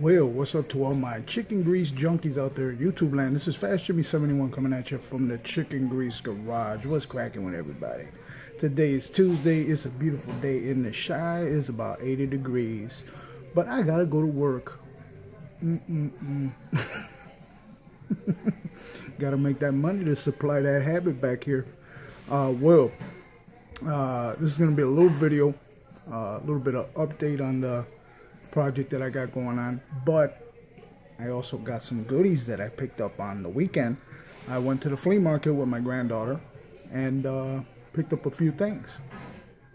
Well, what's up to all my chicken grease junkies out there, YouTube land? This is Fast Jimmy 71 coming at you from the Chicken Grease Garage. What's cracking with everybody? Today is Tuesday. It's a beautiful day in the Chi. It's about 80 degrees, but I gotta go to work. Mm-mm-mm. gotta make that money to supply that habit back here. Uh, well, uh, this is gonna be a little video, uh, a little bit of update on the project that I got going on, but I also got some goodies that I picked up on the weekend. I went to the flea market with my granddaughter and uh, picked up a few things.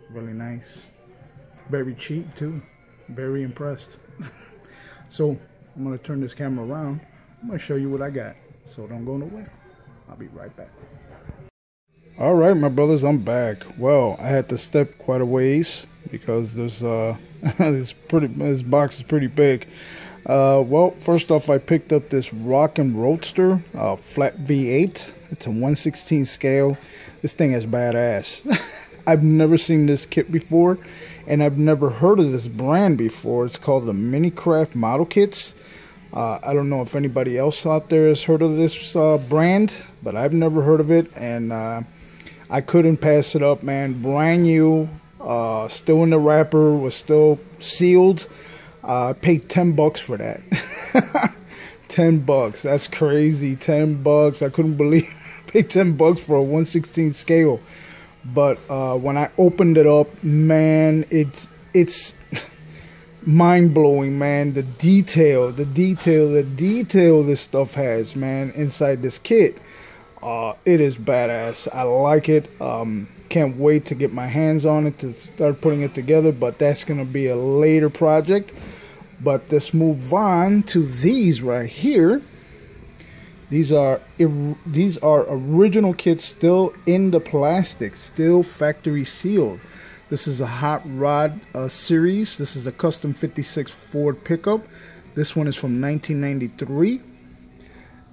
Really nice. Very cheap too. Very impressed. so I'm gonna turn this camera around. I'm gonna show you what I got. So don't go nowhere. I'll be right back. All right, my brothers, I'm back. Well, I had to step quite a ways because there's uh, this pretty this box is pretty big. Uh, well, first off, I picked up this Rockin' Roadster uh, flat V8. It's a 116 scale. This thing is badass. I've never seen this kit before, and I've never heard of this brand before. It's called the Minicraft Model Kits. Uh, I don't know if anybody else out there has heard of this uh, brand, but I've never heard of it, and uh, I couldn't pass it up, man. Brand new, uh, still in the wrapper, was still sealed. Uh, I paid 10 bucks for that. 10 bucks. That's crazy. 10 bucks. I couldn't believe I paid 10 bucks for a 116 scale. But uh, when I opened it up, man, it's it's mind blowing, man. The detail, the detail, the detail this stuff has, man, inside this kit. Uh, it is badass. I like it. Um, can't wait to get my hands on it to start putting it together, but that's going to be a later project. But let's move on to these right here. These are these are original kits still in the plastic, still factory sealed. This is a hot rod uh, series. This is a custom 56 Ford pickup. This one is from 1993.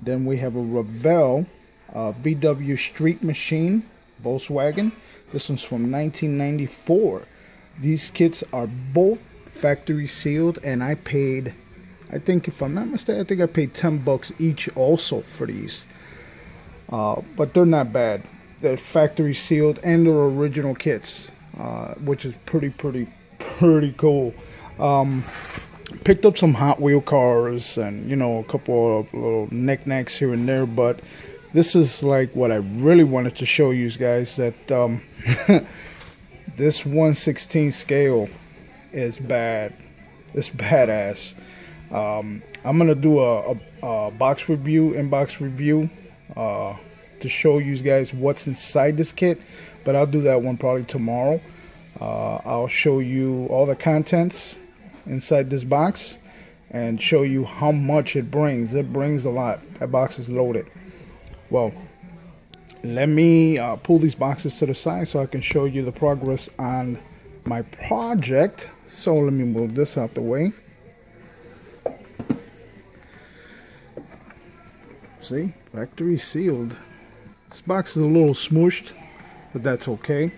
Then we have a Revell uh, VW Street Machine Volkswagen. This one's from 1994. These kits are both factory sealed, and I paid, I think if I'm not mistaken, I think I paid 10 bucks each also for these. Uh, but they're not bad. They're factory sealed and they're original kits, uh, which is pretty, pretty, pretty cool. Um, picked up some Hot Wheel cars and you know a couple of little knickknacks here and there, but this is like what I really wanted to show you guys that um, this 116 scale is bad. It's badass. Um, I'm gonna do a, a, a, box review, inbox review, uh, to show you guys what's inside this kit. But I'll do that one probably tomorrow. Uh, I'll show you all the contents inside this box and show you how much it brings. It brings a lot. That box is loaded. Well, let me uh, pull these boxes to the side so I can show you the progress on my project. So let me move this out the way. See, factory sealed. This box is a little smooshed, but that's okay.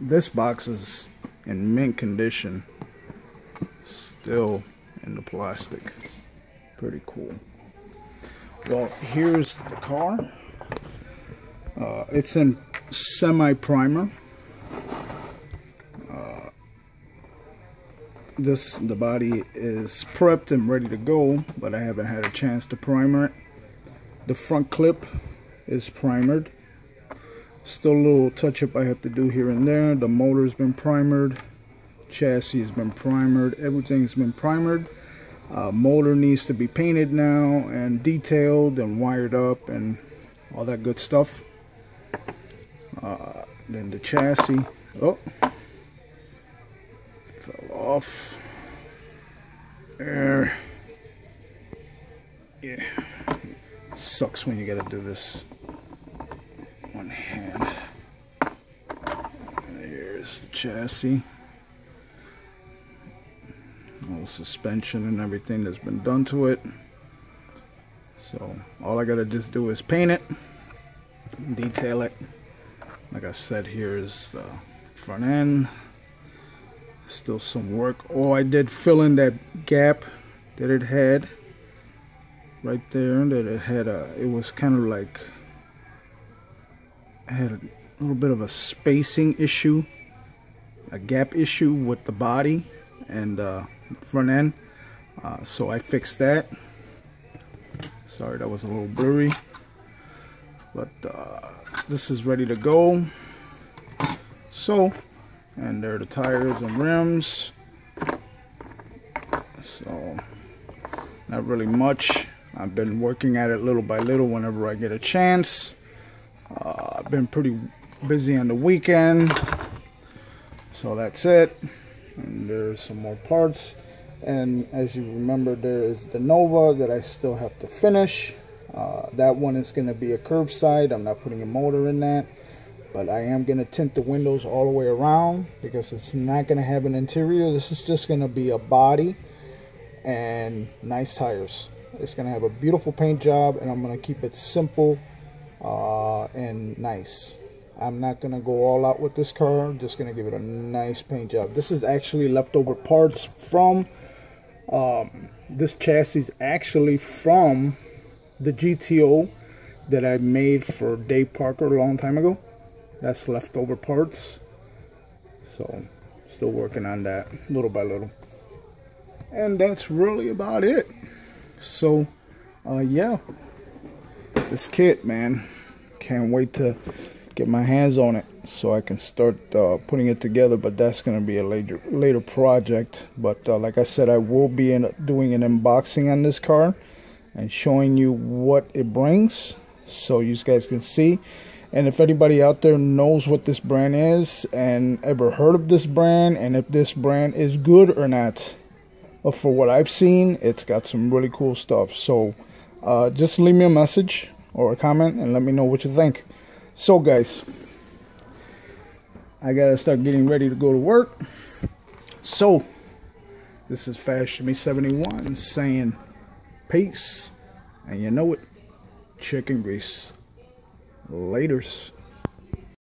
This box is in mint condition. Still in the plastic. Pretty cool. Well, here's the car. Uh, it's in semi-primer. Uh, this the body is prepped and ready to go, but I haven't had a chance to primer it. The front clip is primered. Still a little touch-up I have to do here and there. The motor's been primered. Chassis has been primered. Everything's been primered. Uh, motor needs to be painted now and detailed and wired up and all that good stuff. Uh, then the chassis, oh, fell off. There. Yeah, sucks when you gotta do this one hand. There's the chassis suspension and everything that's been done to it. So all I gotta just do is paint it detail it. Like I said here is the front end. Still some work. Oh I did fill in that gap that it had right there that it had a it was kind of like I had a little bit of a spacing issue a gap issue with the body and uh, front end. Uh, so I fixed that. Sorry that was a little blurry. But uh, this is ready to go. So and there are the tires and rims. So not really much. I've been working at it little by little whenever I get a chance. Uh, I've been pretty busy on the weekend. So that's it and there's some more parts. And as you remember there is the Nova that I still have to finish. Uh, that one is going to be a curbside I'm not putting a motor in that. But I am going to tint the windows all the way around because it's not going to have an interior. This is just going to be a body and nice tires. It's going to have a beautiful paint job and I'm going to keep it simple uh, and nice I'm not to go all out with this car. I'm just to give it a nice paint job. This is actually leftover parts from um, this chassis actually from the GTO that I made for Dave Parker a long time ago. That's leftover parts. So still working on that little by little. And that's really about it. So uh, yeah. This kit man. Can't wait to get my hands on it so I can start uh, putting it together but that's gonna be a later later project. But uh, like I said I will be in, doing an unboxing on this car and showing you what it brings so you guys can see. And if anybody out there knows what this brand is and ever heard of this brand and if this brand is good or not but for what I've seen it's got some really cool stuff. So uh, just leave me a message or a comment and let me know what you think so guys I gotta start getting ready to go to work. So this is Fast Jimmy 71 saying peace. And you know it chicken grease. Laters